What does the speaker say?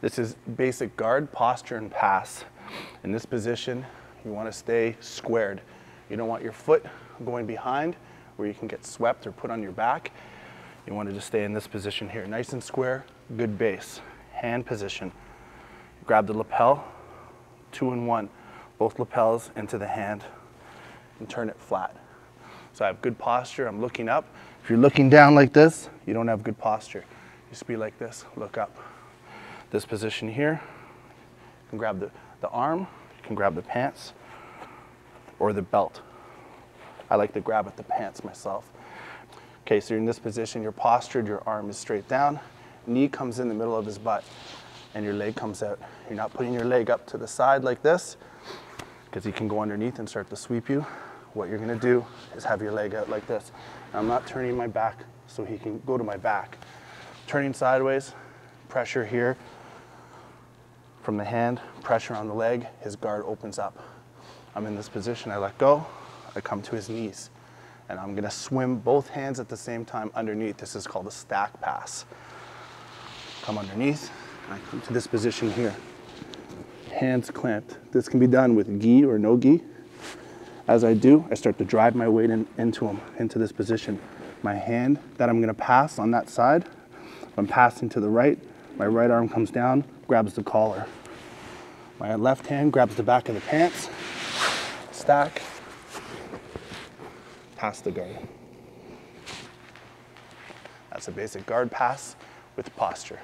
This is basic guard, posture, and pass. In this position, you want to stay squared. You don't want your foot going behind where you can get swept or put on your back. You want to just stay in this position here, nice and square, good base. Hand position. Grab the lapel, two and one, both lapels into the hand and turn it flat. So I have good posture, I'm looking up. If you're looking down like this, you don't have good posture. Just be like this, look up. This position here, you can grab the, the arm, you can grab the pants, or the belt. I like to grab at the pants myself. Okay, so you're in this position, you're postured, your arm is straight down, knee comes in the middle of his butt, and your leg comes out. You're not putting your leg up to the side like this, because he can go underneath and start to sweep you. What you're gonna do is have your leg out like this. I'm not turning my back so he can go to my back. Turning sideways, pressure here from the hand, pressure on the leg, his guard opens up. I'm in this position, I let go, I come to his knees. And I'm gonna swim both hands at the same time underneath. This is called a stack pass. Come underneath, I come to this position here. Hands clamped. This can be done with gi or no gi. As I do, I start to drive my weight in, into him, into this position. My hand that I'm gonna pass on that side, I'm passing to the right, my right arm comes down, grabs the collar. My left hand grabs the back of the pants, stack, pass the guard. That's a basic guard pass with posture.